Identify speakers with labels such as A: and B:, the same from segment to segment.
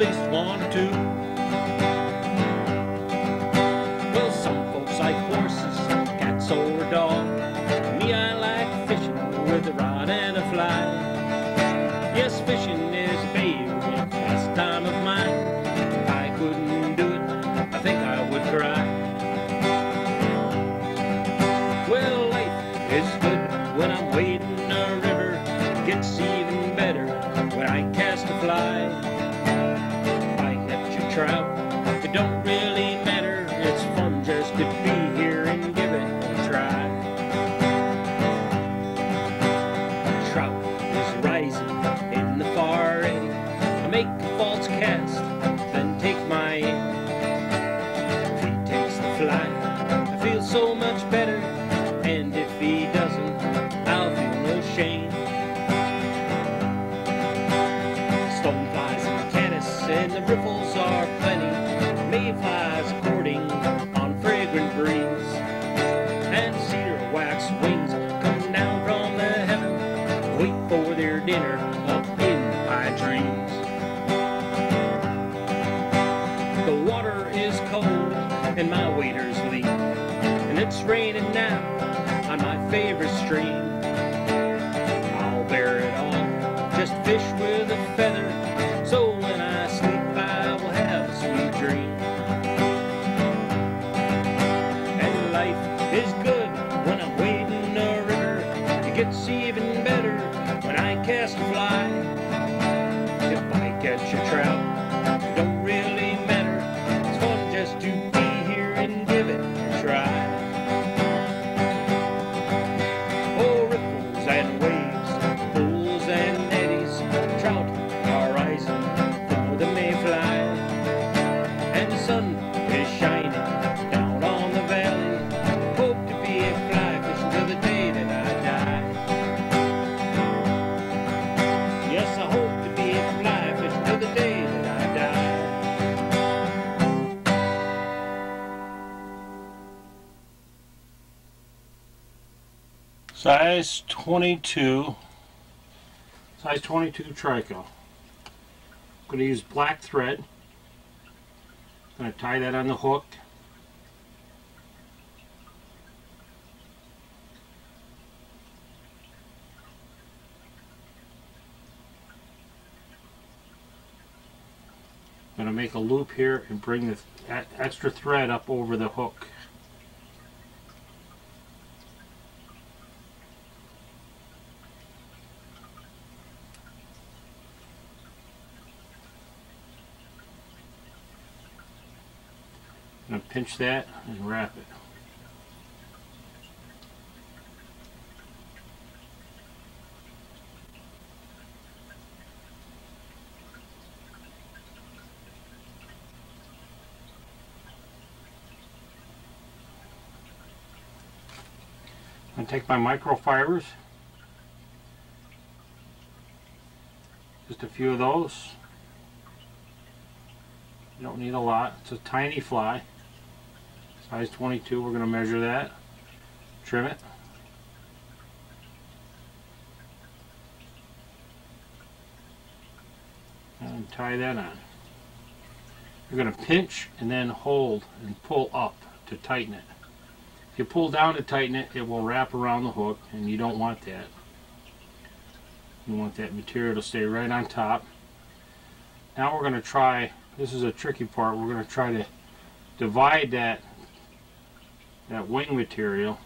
A: release one or two. And
B: Size 22. Size 22 trico. I'm going to use black thread. I'm going to tie that on the hook. I'm going to make a loop here and bring the extra thread up over the hook. Pinch that and wrap it. To take my microfibers, just a few of those. You don't need a lot. It's a tiny fly. Size 22, we're going to measure that. Trim it. And tie that on. You're going to pinch and then hold and pull up to tighten it. If you pull down to tighten it, it will wrap around the hook and you don't want that. You want that material to stay right on top. Now we're going to try, this is a tricky part, we're going to try to divide that that wing material,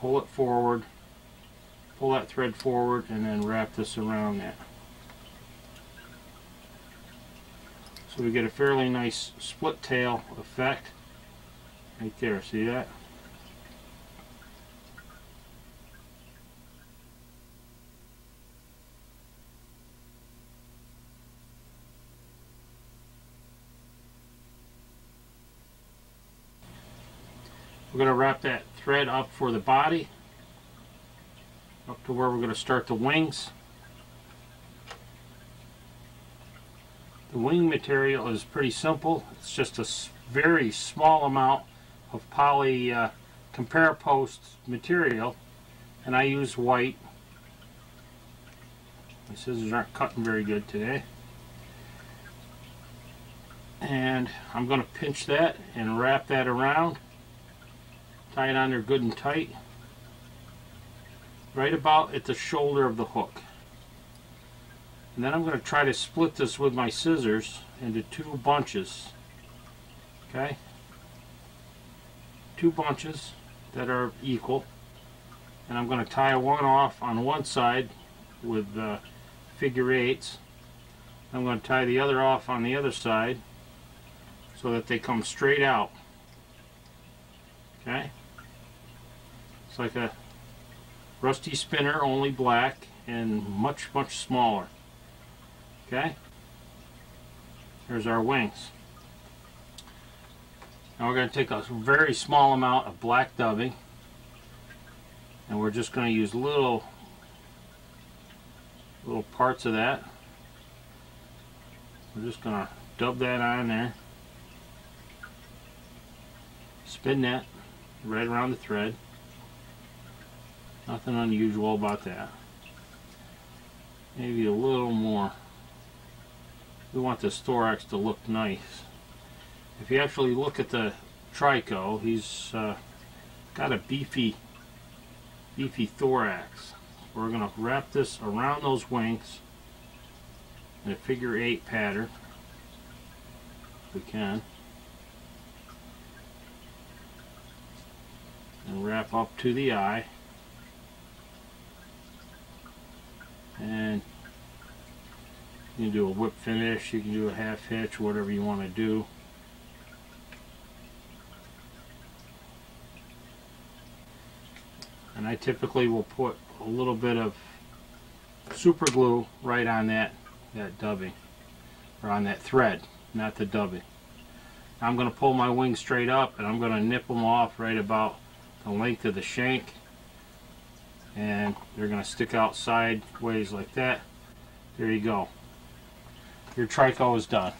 B: pull it forward, pull that thread forward, and then wrap this around that. So we get a fairly nice split tail effect right there, see that?
A: We're going to wrap that thread up for the body, up to where we're going to start the wings. The wing material is pretty simple. It's just a very small amount of poly uh, Comparapost material and I use white. My scissors aren't cutting very good today. And I'm going to pinch that and wrap that around. Tie it on there good and tight. Right about at the shoulder of the hook. And then I'm going to try to split this with my scissors into two bunches. Okay? Two bunches that are equal. And I'm going to tie one off on one side with uh, figure eights. I'm going to tie the other off on the other side so that they come straight out. Okay? It's like a rusty spinner, only black and much, much smaller. Okay? There's our wings. Now we're going to take a very small amount of black dubbing and we're just going to use little little parts of that. We're just going to dub that on there. Spin that right around the thread. Nothing unusual about that. Maybe a little more. We want this thorax to look nice. If you actually look at the Trico, he's uh, got a beefy, beefy thorax. We're going to wrap this around those wings in a figure eight pattern. If we can. And wrap up to the eye. And you can do a whip finish, you can do a half hitch, whatever you want to do. and I typically will put a little bit of super glue right on that that dubbing or on that thread not the dubbing I'm going to pull my wings straight up and I'm going to nip them off right about the length of the shank. And they're going to stick out sideways like that. There you go your trico is done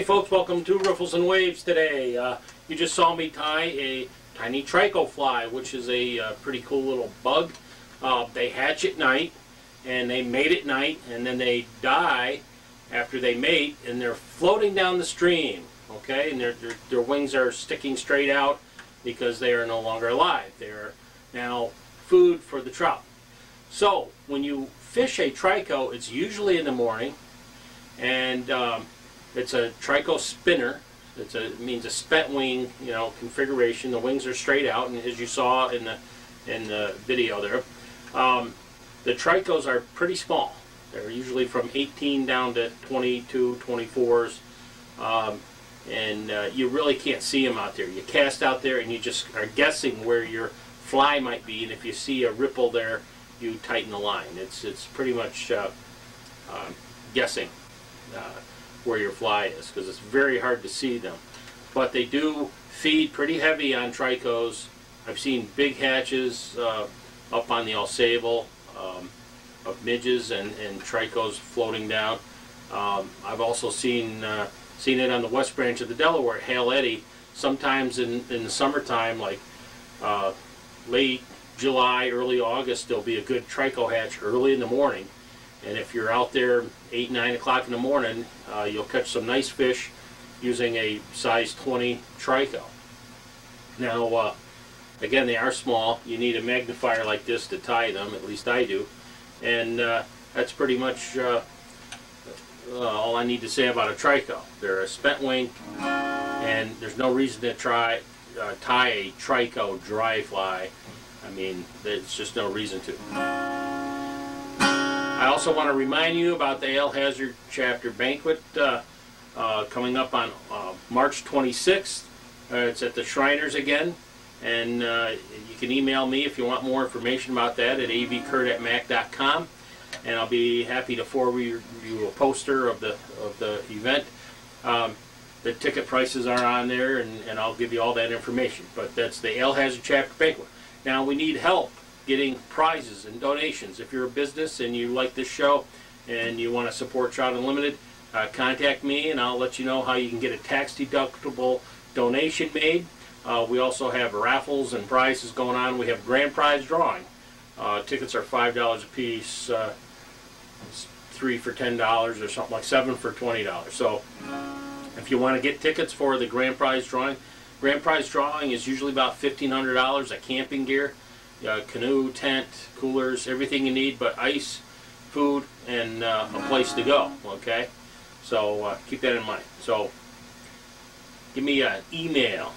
A: Hey folks, welcome to Riffles and Waves today. Uh, you just saw me tie a tiny trico fly, which is a uh, pretty cool little bug. Uh, they hatch at night, and they mate at night, and then they die after they mate, and they're floating down the stream. Okay, and their, their, wings are sticking straight out because they are no longer alive. They are now food for the trout. So when you fish a trico, it's usually in the morning, and um, it's a trico spinner. It's a it means a spent wing, you know, configuration. The wings are straight out, and as you saw in the in the video there, um, the tricos are pretty small. They're usually from 18 down to 22, 24s, um, and uh, you really can't see them out there. You cast out there, and you just are guessing where your fly might be, and if you see a ripple there, you tighten the line. It's it's pretty much uh, uh, guessing where your fly is because it's very hard to see them. But they do feed pretty heavy on tricos. I've seen big hatches uh, up on the Au Sable um, of midges and, and tricos floating down. Um, I've also seen uh, seen it on the west branch of the Delaware, Hale Eddy. Sometimes in, in the summertime, like uh, late July, early August, there'll be a good trico hatch early in the morning. And if you're out there 8, 9 o'clock in the morning, uh, you'll catch some nice fish using a size 20 trico. Now, uh, again, they are small. You need a magnifier like this to tie them, at least I do. And uh, that's pretty much uh, uh, all I need to say about a trico. They're a spent wing, and there's no reason to try uh, tie a trico dry fly I mean, there's just no reason to. I also want to remind you about the Al Hazzard Chapter Banquet uh, uh, coming up on uh, March 26th. Uh, it's at the Shriners again. And uh, you can email me if you want more information about that at avkurt at mac.com. And I'll be happy to forward you a poster of the, of the event. Um, the ticket prices are on there, and, and I'll give you all that information. But that's the Al Hazzard Chapter Banquet. Now we need help getting prizes and donations. If you're a business and you like this show and you want to support Trout Unlimited, uh, contact me and I'll let you know how you can get a tax deductible donation made. Uh, we also have raffles and prizes going on. We have grand prize drawing. Uh, tickets are five dollars a piece, uh, three for ten dollars, or something like seven for twenty dollars. So, if you want to get tickets for the grand prize drawing, Grand prize drawing is usually about $1,500 of camping gear, uh, canoe, tent, coolers, everything you need but ice, food, and uh, a place to go, okay? So uh, keep that in mind. So give me an email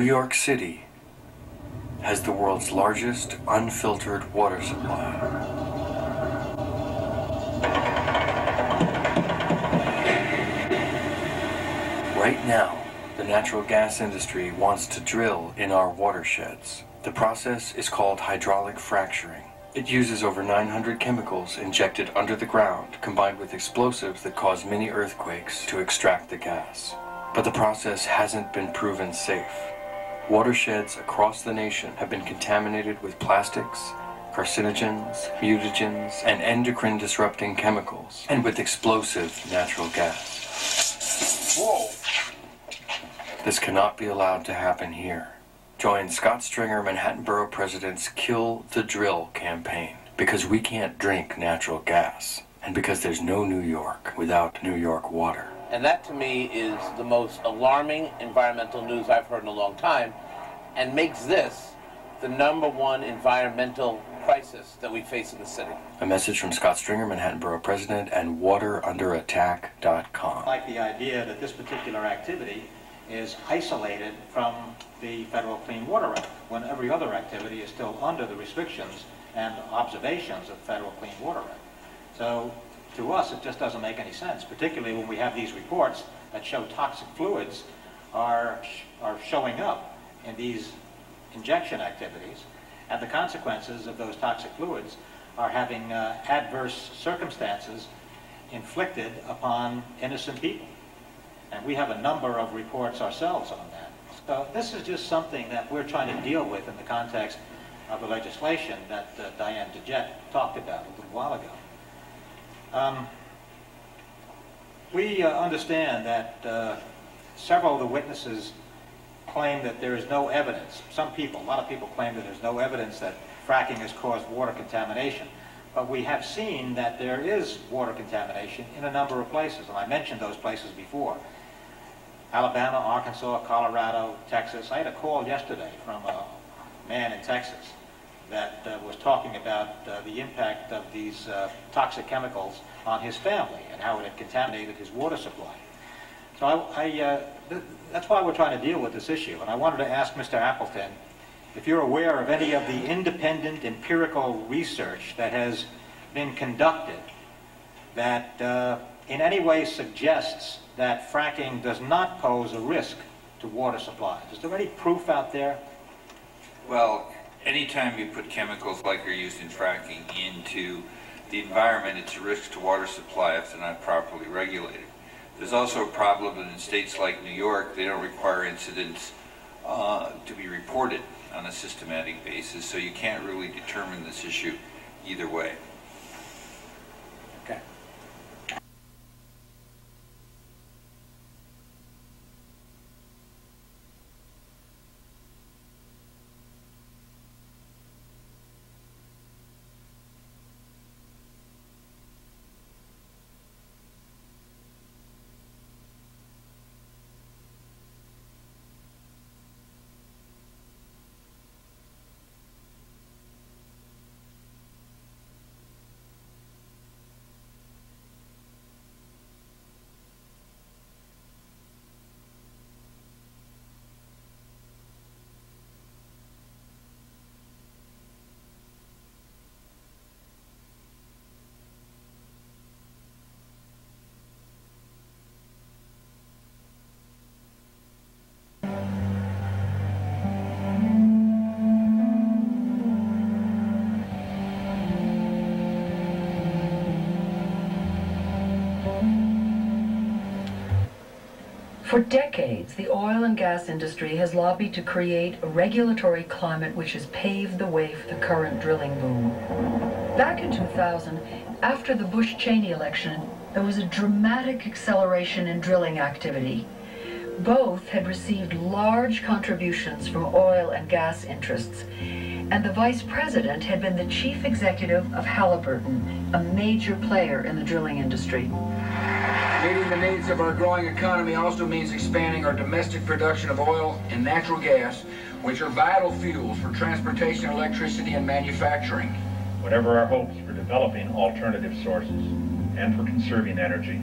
C: New York City has the world's largest unfiltered water supply. Right now, the natural gas industry wants to drill in our watersheds. The process is called hydraulic fracturing. It uses over 900 chemicals injected under the ground combined with explosives that cause many earthquakes to extract the gas. But the process hasn't been proven safe. Watersheds across the nation have been contaminated with plastics, carcinogens, mutagens, and endocrine disrupting chemicals, and with explosive natural gas. Whoa! This cannot be allowed to happen here. Join Scott Stringer, Manhattan Borough President's Kill the Drill campaign because we can't drink natural gas, and because there's no New York without New York water.
D: And that to me is the most alarming environmental news I've heard in a long time and makes this the number one environmental crisis that we face in the city.
C: A message from Scott Stringer, Manhattan Borough President, and waterunderattack.com.
E: I like the idea that this particular activity is isolated from the Federal Clean Water Act, when every other activity is still under the restrictions and observations of Federal Clean Water Act. So to us, it just doesn't make any sense, particularly when we have these reports that show toxic fluids are, are showing up in these injection activities, and the consequences of those toxic fluids are having uh, adverse circumstances inflicted upon innocent people. And we have a number of reports ourselves on that. So this is just something that we're trying to deal with in the context of the legislation that uh, Diana DeGette talked about a little while ago. Um, we uh, understand that uh, several of the witnesses claim that there is no evidence. Some people, a lot of people claim that there's no evidence that fracking has caused water contamination. But we have seen that there is water contamination in a number of places, and I mentioned those places before. Alabama, Arkansas, Colorado, Texas. I had a call yesterday from a man in Texas that uh, was talking about uh, the impact of these uh, toxic chemicals on his family and how it had contaminated his water supply. So I, I uh, th that's why we're trying to deal with this issue. And I wanted to ask Mr. Appleton if you're aware of any of the independent empirical research that has been conducted that uh, in any way suggests that fracking does not pose a risk to water supplies. Is there any proof out there?
F: Well, anytime you put chemicals like are used in fracking into the environment, it's a risk to water supply if they're not properly regulated. There's also a problem that in states like New York, they don't require incidents uh, to be reported on a systematic basis, so you can't really determine this issue either way.
G: For decades, the oil and gas industry has lobbied to create a regulatory climate which has paved the way for the current drilling boom. Back in 2000, after the Bush-Cheney election, there was a dramatic acceleration in drilling activity. Both had received large contributions from oil and gas interests, and the vice president had been the chief executive of Halliburton, a major player in the drilling industry.
H: Meeting the needs of our growing economy also means expanding our domestic production of oil and natural gas, which are vital fuels for transportation, electricity, and manufacturing.
I: Whatever our hopes for developing alternative sources and for conserving energy,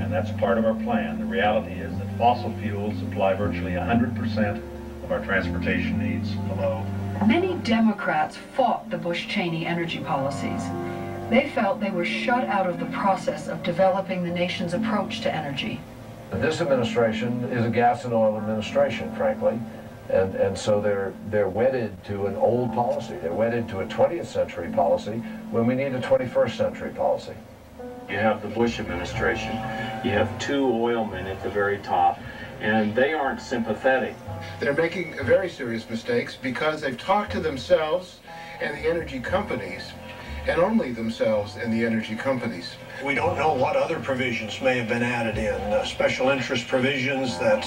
I: and that's part of our plan, the reality is that fossil fuels supply virtually 100% of our transportation needs below.
G: Many Democrats fought the Bush-Cheney energy policies. They felt they were shut out of the process of developing the nation's approach to energy.
J: This administration is a gas and oil administration, frankly, and, and so they're, they're wedded to an old policy. They're wedded to a 20th century policy when we need a 21st century policy.
K: You have the Bush administration, you have two oilmen at the very top, and they aren't sympathetic.
L: They're making very serious mistakes because they've talked to themselves and the energy companies and only themselves and the energy companies.
M: We don't know what other provisions may have been added in, uh, special interest provisions that,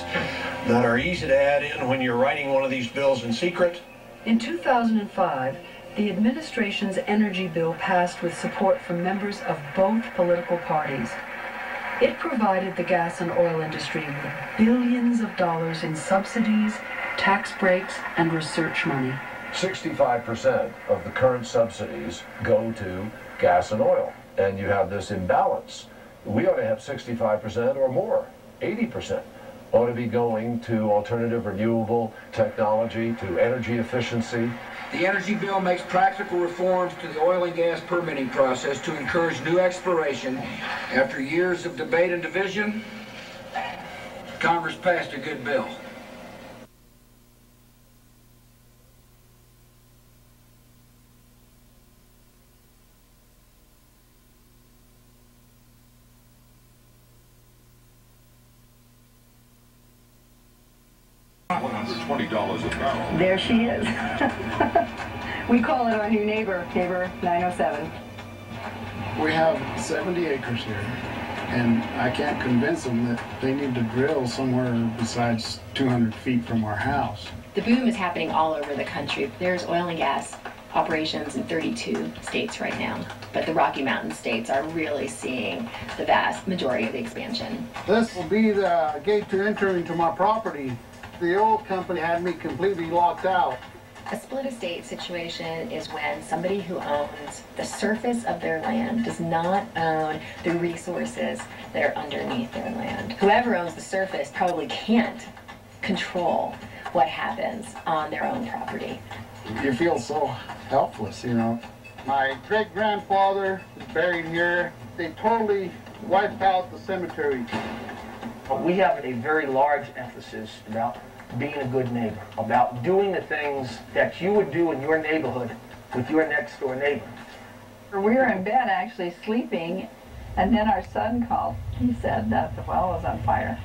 M: that are easy to add in when you're writing one of these bills in secret.
G: In 2005, the administration's energy bill passed with support from members of both political parties. It provided the gas and oil industry with billions of dollars in subsidies, tax breaks, and research money.
J: 65% of the current subsidies go to gas and oil, and you have this imbalance. We ought to have 65% or more, 80% ought to be going to alternative renewable technology, to energy efficiency,
H: The energy bill makes practical reforms to the oil and gas permitting process to encourage new exploration. After years of debate and division, Congress passed a good bill.
N: There she is. we call it our new neighbor, neighbor 907.
O: We have 70 acres here, and I can't convince them that they need to drill somewhere besides 200 feet from our house.
P: The boom is happening all over the country. There's oil and gas operations in 32 states right now, but the Rocky Mountain states are really seeing the vast majority of the expansion.
O: This will be the gate to enter into my property. The old company had me completely locked out.
P: A split estate situation is when somebody who owns the surface of their land does not own the resources that are underneath their land. Whoever owns the surface probably can't control what happens on their own property.
O: You feel so helpless, you know. My great grandfather is buried here. They totally wiped out the cemetery.
Q: We have a very large emphasis about being a good neighbor, about doing the things that you would do in your neighborhood with your next door neighbor.
N: We were in bed actually sleeping, and then our son called. He said that the well was on fire.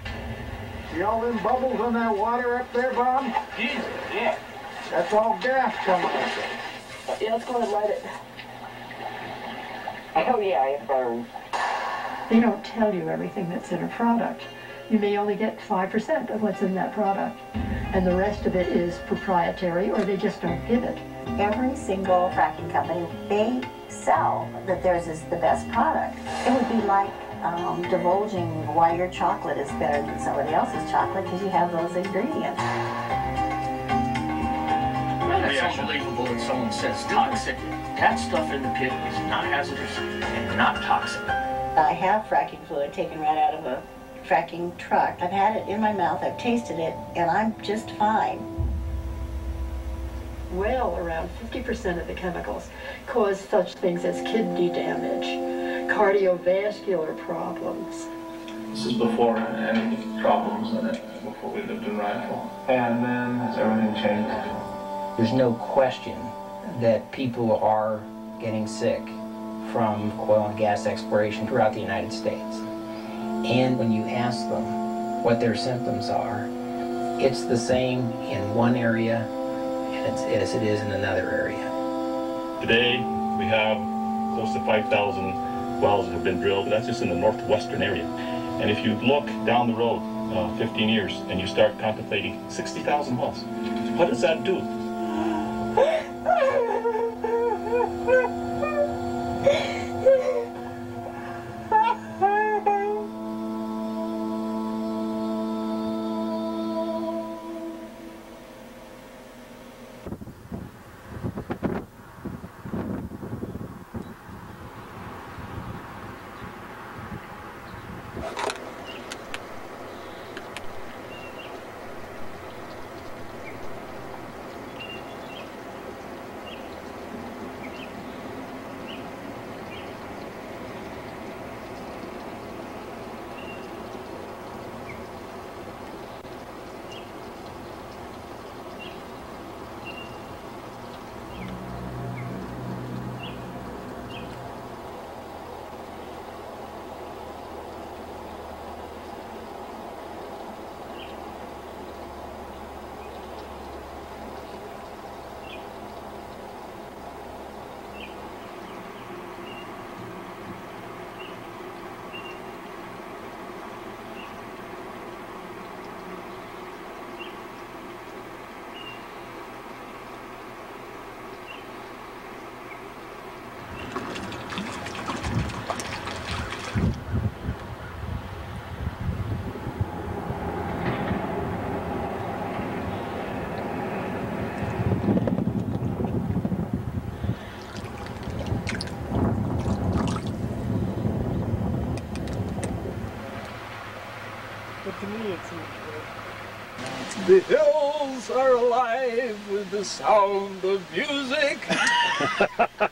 O: See all them bubbles on that water up there, Bob?
Q: Jesus, yeah.
O: That's all gas coming up.
Q: Yeah, let's go ahead and light it. Oh yeah, it burns.
N: They don't tell you everything that's in a product. You may only get 5% of what's in that product, and the rest of it is proprietary, or they just don't give it.
R: Every single fracking company, they sell that theirs is the best product. It would be like um, divulging why your chocolate is better than somebody else's chocolate because you have those ingredients.
Q: That's unbelievable that someone says toxic. That stuff in the pit is not hazardous and not toxic.
R: I have fracking fluid taken right out of a fracking truck. I've had it in my mouth, I've tasted it, and I'm just fine.
N: Well, around 50% of the chemicals cause such things as kidney damage, cardiovascular problems.
K: This is before any problems in it, before we lived in Rifle. And then has everything changed?
S: There's no question that people are getting sick from oil and gas exploration throughout the United States. And when you ask them what their symptoms are, it's the same in one area as it is in another area.
T: Today, we have close to 5,000 wells that have been drilled. That's just in the northwestern area. And if you look down the road uh, 15 years and you start contemplating 60,000 wells, what does that do?
U: The
T: hills are alive with the sound of music.